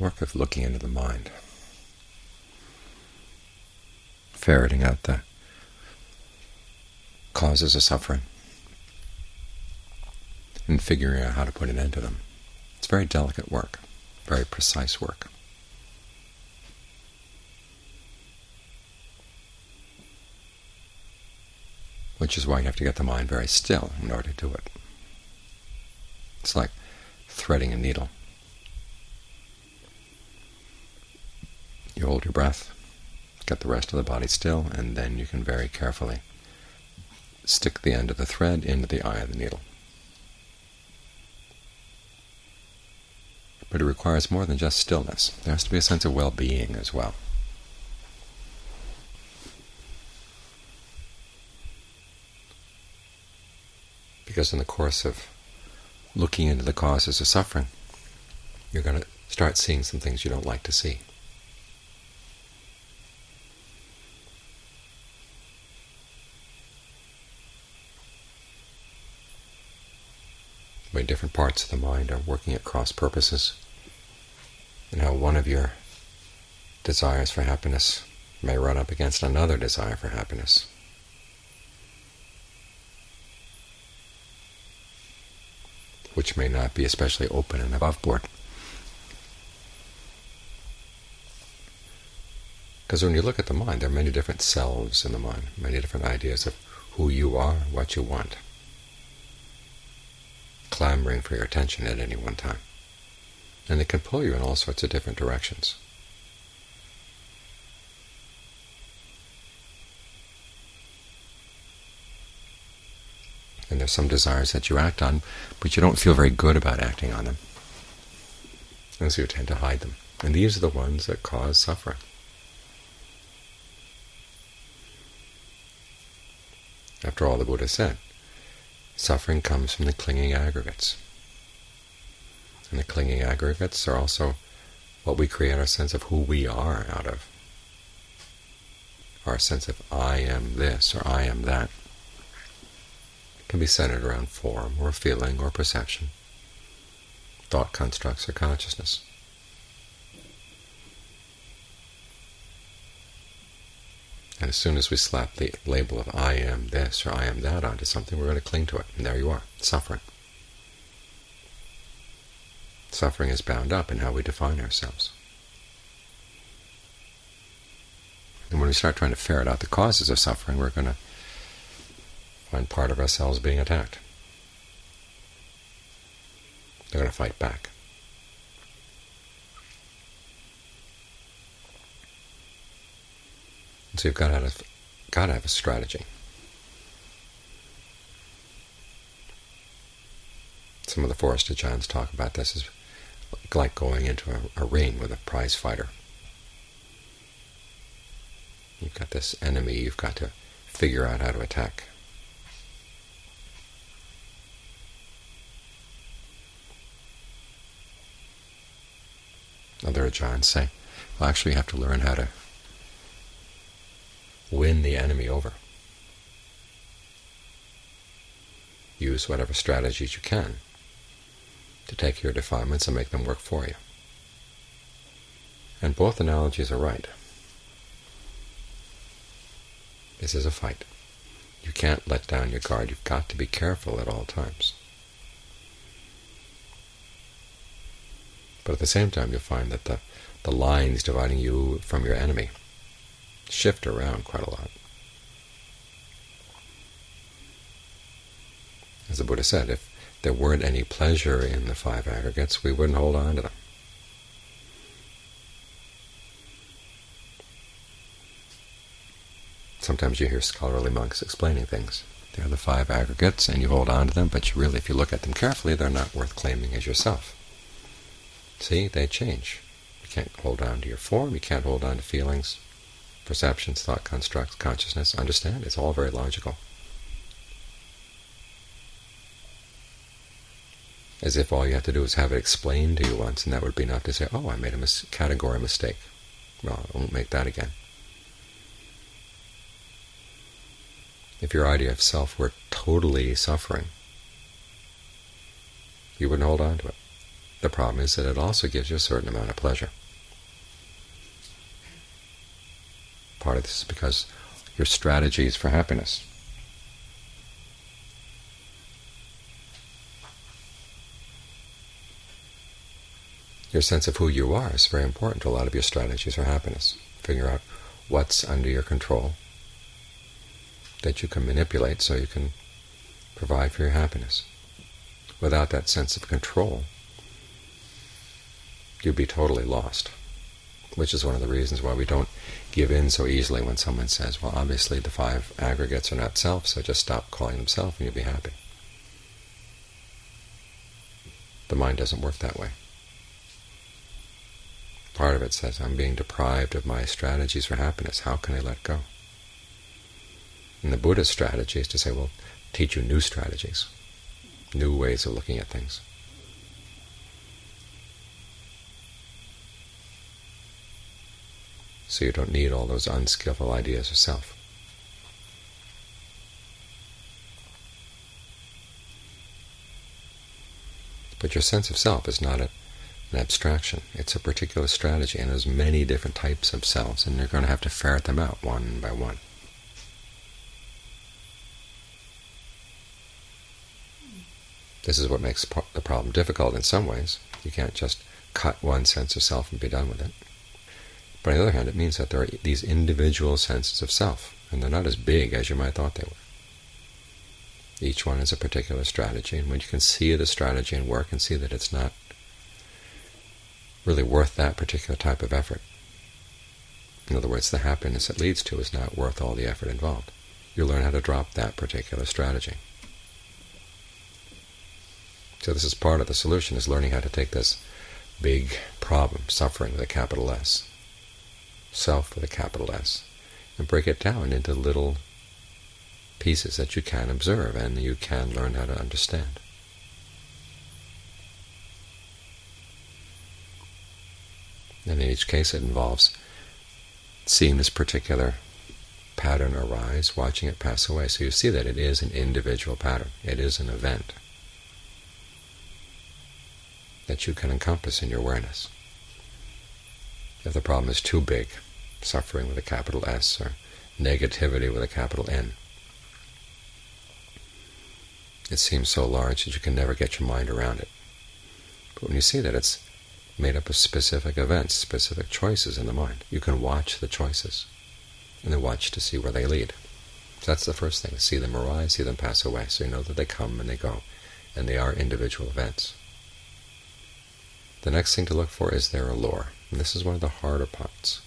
work of looking into the mind, ferreting out the causes of suffering, and figuring out how to put an end to them. It's very delicate work, very precise work. Which is why you have to get the mind very still in order to do it. It's like threading a needle. You hold your breath, get the rest of the body still, and then you can very carefully stick the end of the thread into the eye of the needle. But it requires more than just stillness. There has to be a sense of well-being as well. Because in the course of looking into the causes of suffering, you're going to start seeing some things you don't like to see. Way different parts of the mind are working at cross purposes, and how one of your desires for happiness may run up against another desire for happiness. which may not be especially open and above board. Because when you look at the mind, there are many different selves in the mind, many different ideas of who you are, what you want clamoring for your attention at any one time. And it can pull you in all sorts of different directions. And there's some desires that you act on, but you don't feel very good about acting on them. And so you tend to hide them. And these are the ones that cause suffering. After all, the Buddha said, Suffering comes from the clinging aggregates. And the clinging aggregates are also what we create our sense of who we are out of. Our sense of I am this or I am that can be centered around form or feeling or perception, thought constructs or consciousness. And as soon as we slap the label of I am this or I am that onto something, we're going to cling to it. And there you are, suffering. Suffering is bound up in how we define ourselves. And when we start trying to ferret out the causes of suffering, we're going to find part of ourselves being attacked. They're going to fight back. So you've got to have, got to have a strategy. Some of the Forest Ajaans talk about this as like going into a, a ring with a prize fighter. You've got this enemy you've got to figure out how to attack. Other Ajaans say, well, actually you have to learn how to win the enemy over. Use whatever strategies you can to take your defilements and make them work for you. And both analogies are right. This is a fight. You can't let down your guard. You've got to be careful at all times. But at the same time, you'll find that the, the lines dividing you from your enemy shift around quite a lot. As the Buddha said, if there weren't any pleasure in the five aggregates, we wouldn't hold on to them. Sometimes you hear scholarly monks explaining things. They're the five aggregates, and you hold on to them, but you really, if you look at them carefully, they're not worth claiming as yourself. See, they change. You can't hold on to your form, you can't hold on to feelings, perceptions, thought constructs, consciousness, understand. It's all very logical. As if all you have to do is have it explained to you once, and that would be enough to say, oh, I made a mis category mistake. Well, I won't make that again. If your idea of self were totally suffering, you wouldn't hold on to it. The problem is that it also gives you a certain amount of pleasure. Part of this is because your strategies for happiness. Your sense of who you are is very important to a lot of your strategies for happiness. Figure out what's under your control that you can manipulate so you can provide for your happiness. Without that sense of control, you'd be totally lost, which is one of the reasons why we don't give in so easily when someone says, well, obviously the five aggregates are not self, so just stop calling them self and you'll be happy. The mind doesn't work that way. Part of it says, I'm being deprived of my strategies for happiness. How can I let go? And the Buddhist strategy is to say, well, teach you new strategies, new ways of looking at things. So you don't need all those unskillful ideas of self. But your sense of self is not a, an abstraction. It's a particular strategy, and there's many different types of selves, and you're going to have to ferret them out one by one. This is what makes the problem difficult in some ways. You can't just cut one sense of self and be done with it. But on the other hand, it means that there are these individual senses of self, and they're not as big as you might have thought they were. Each one is a particular strategy, and when you can see the strategy and work and see that it's not really worth that particular type of effort, in other words, the happiness it leads to is not worth all the effort involved, you learn how to drop that particular strategy. So this is part of the solution, is learning how to take this big problem, suffering with a capital S, self with a capital S, and break it down into little pieces that you can observe and you can learn how to understand. And in each case it involves seeing this particular pattern arise, watching it pass away. So you see that it is an individual pattern. It is an event that you can encompass in your awareness. If the problem is too big, suffering with a capital S or negativity with a capital N, it seems so large that you can never get your mind around it. But when you see that it's made up of specific events, specific choices in the mind, you can watch the choices and then watch to see where they lead. So that's the first thing, see them arise, see them pass away, so you know that they come and they go, and they are individual events. The next thing to look for is their allure. And this is one of the harder parts.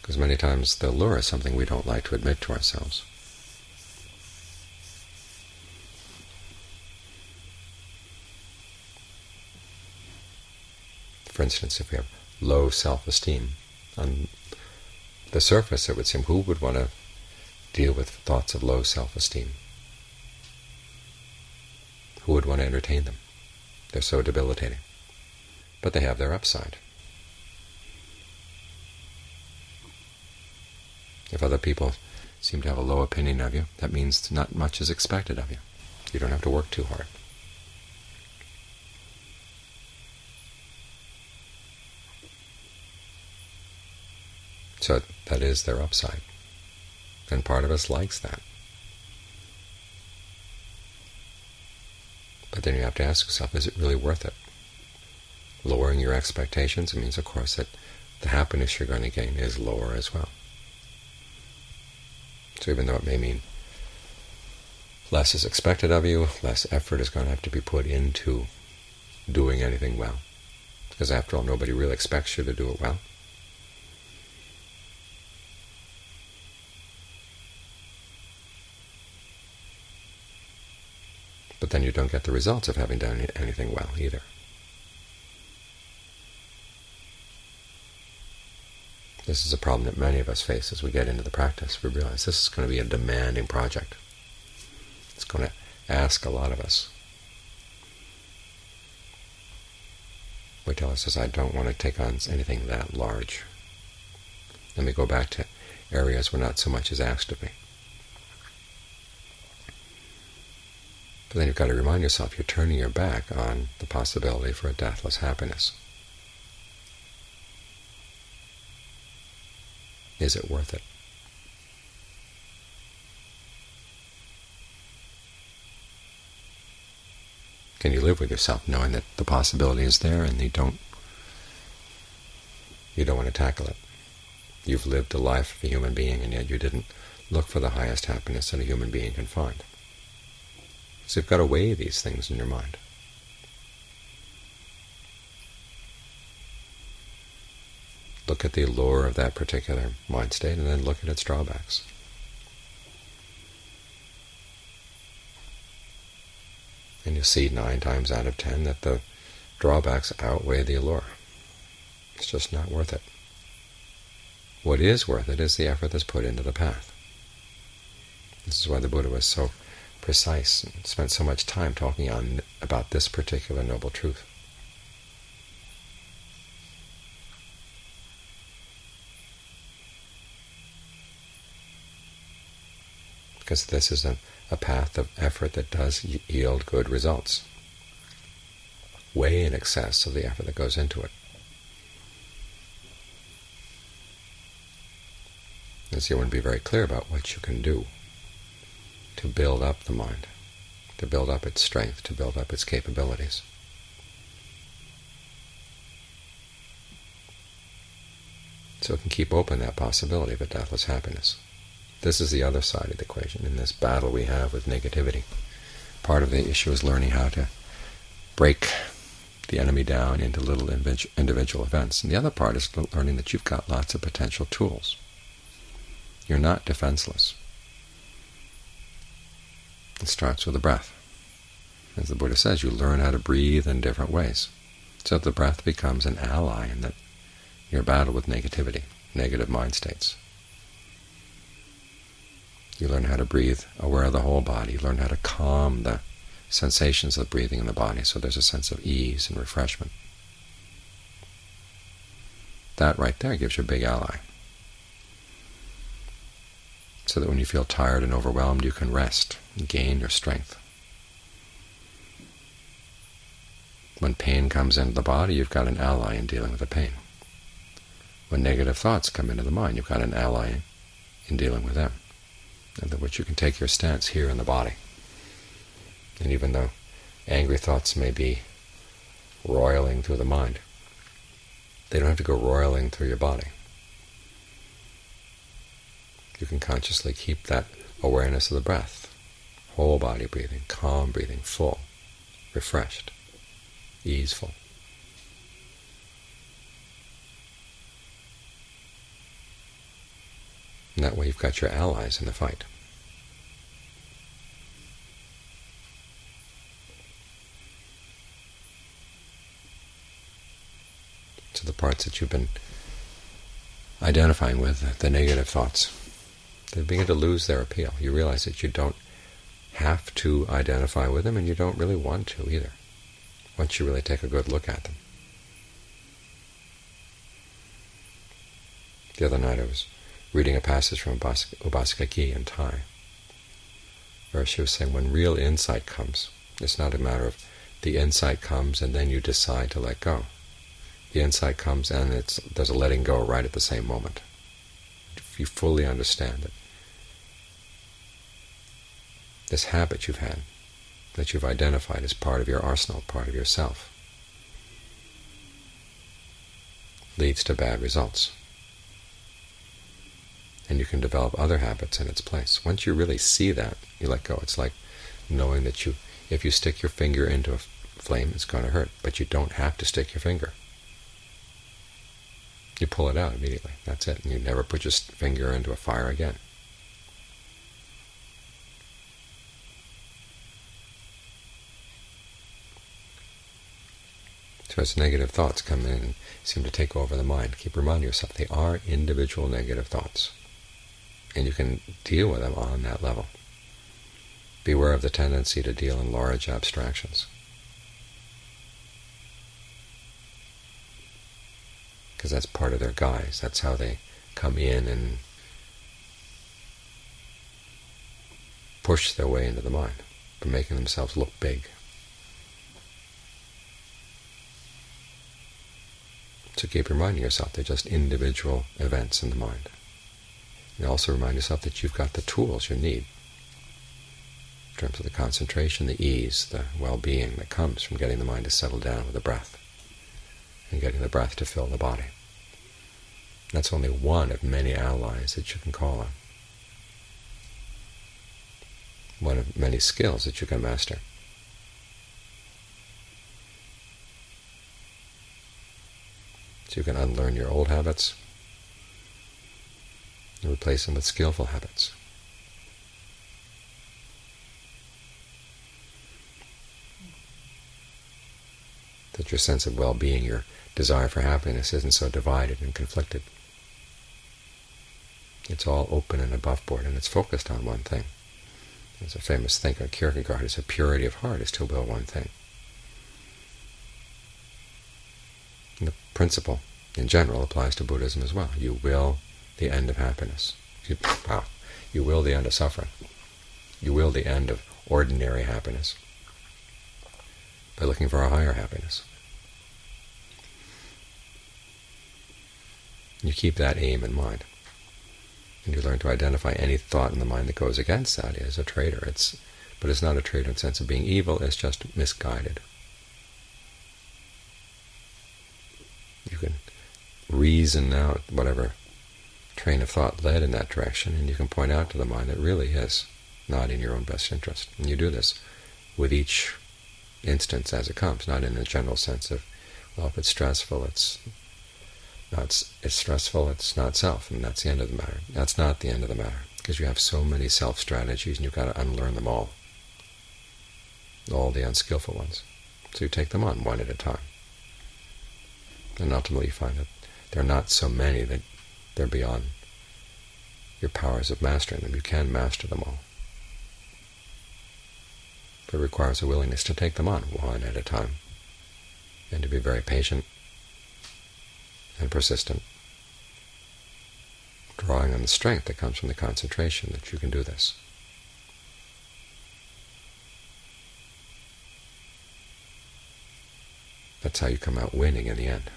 Because many times the lure is something we don't like to admit to ourselves. For instance, if we have low self-esteem, on the surface it would seem who would want to deal with thoughts of low self-esteem? Who would want to entertain them? They're so debilitating. But they have their upside. If other people seem to have a low opinion of you, that means not much is expected of you. You don't have to work too hard. So that is their upside. And part of us likes that. But then you have to ask yourself, is it really worth it? Lowering your expectations, it means, of course, that the happiness you're going to gain is lower as well. So even though it may mean less is expected of you, less effort is going to have to be put into doing anything well. Because after all, nobody really expects you to do it well. but then you don't get the results of having done anything well either. This is a problem that many of us face as we get into the practice. We realize this is going to be a demanding project. It's going to ask a lot of us. We tell us, I don't want to take on anything that large. Let me go back to areas where not so much is asked of me. But then you've got to remind yourself you're turning your back on the possibility for a deathless happiness. Is it worth it? Can you live with yourself knowing that the possibility is there and you don't you don't want to tackle it? You've lived a life of a human being and yet you didn't look for the highest happiness that a human being can find. So you've got to weigh these things in your mind. Look at the allure of that particular mind state and then look at its drawbacks. And you'll see nine times out of ten that the drawbacks outweigh the allure. It's just not worth it. What is worth it is the effort that's put into the path. This is why the Buddha was so precise and spent so much time talking on about this particular noble truth. Because this is a, a path of effort that does yield good results, way in excess of the effort that goes into it. As you want to be very clear about what you can do to build up the mind, to build up its strength, to build up its capabilities. So it can keep open that possibility of a deathless happiness. This is the other side of the equation in this battle we have with negativity. Part of the issue is learning how to break the enemy down into little individual events. And the other part is learning that you've got lots of potential tools. You're not defenseless. It starts with the breath. As the Buddha says, you learn how to breathe in different ways. So the breath becomes an ally in that your battle with negativity, negative mind states. You learn how to breathe aware of the whole body. You learn how to calm the sensations of breathing in the body, so there's a sense of ease and refreshment. That right there gives you a big ally so that when you feel tired and overwhelmed, you can rest and gain your strength. When pain comes into the body, you've got an ally in dealing with the pain. When negative thoughts come into the mind, you've got an ally in dealing with them. In words, you can take your stance here in the body. And even though angry thoughts may be roiling through the mind, they don't have to go roiling through your body you can consciously keep that awareness of the breath, whole body breathing, calm breathing, full, refreshed, easeful. And that way you've got your allies in the fight. So the parts that you've been identifying with, the negative thoughts, they begin to lose their appeal. You realize that you don't have to identify with them, and you don't really want to either, once you really take a good look at them. The other night I was reading a passage from Upasika Kee in Thai, where she was saying when real insight comes, it's not a matter of the insight comes and then you decide to let go. The insight comes and it's there's a letting go right at the same moment. If you fully understand it, this habit you've had, that you've identified as part of your arsenal, part of yourself, leads to bad results. And you can develop other habits in its place. Once you really see that, you let go. It's like knowing that you, if you stick your finger into a flame, it's going to hurt, but you don't have to stick your finger. You pull it out immediately. That's it. And you never put your finger into a fire again. So as negative thoughts come in and seem to take over the mind, keep reminding yourself they are individual negative thoughts, and you can deal with them on that level. Beware of the tendency to deal in large abstractions. Because that's part of their guise. That's how they come in and push their way into the mind. by making themselves look big. So keep reminding yourself they're just individual events in the mind. And also remind yourself that you've got the tools you need in terms of the concentration, the ease, the well-being that comes from getting the mind to settle down with the breath and getting the breath to fill the body. That's only one of many allies that you can call on, one of many skills that you can master. So you can unlearn your old habits and replace them with skillful habits. That your sense of well-being, your desire for happiness isn't so divided and conflicted. It's all open and above board, and it's focused on one thing. There's a famous thinker, Kierkegaard, who said purity of heart is to will one thing. And the principle, in general, applies to Buddhism as well. You will the end of happiness. You, wow, you will the end of suffering. You will the end of ordinary happiness by looking for a higher happiness. You keep that aim in mind. And you learn to identify any thought in the mind that goes against that as a traitor. It's, but it's not a traitor in the sense of being evil, it's just misguided. You can reason out whatever train of thought led in that direction, and you can point out to the mind that really is not in your own best interest. And you do this with each instance as it comes, not in the general sense of, well, if it's stressful, it's not it's stressful, it's not self, and that's the end of the matter. That's not the end of the matter, because you have so many self strategies, and you've got to unlearn them all, all the unskillful ones. So you take them on one at a time. And ultimately you find that there are not so many that they're beyond your powers of mastering them. You can master them all. But it requires a willingness to take them on one at a time, and to be very patient and persistent, drawing on the strength that comes from the concentration that you can do this. That's how you come out winning in the end.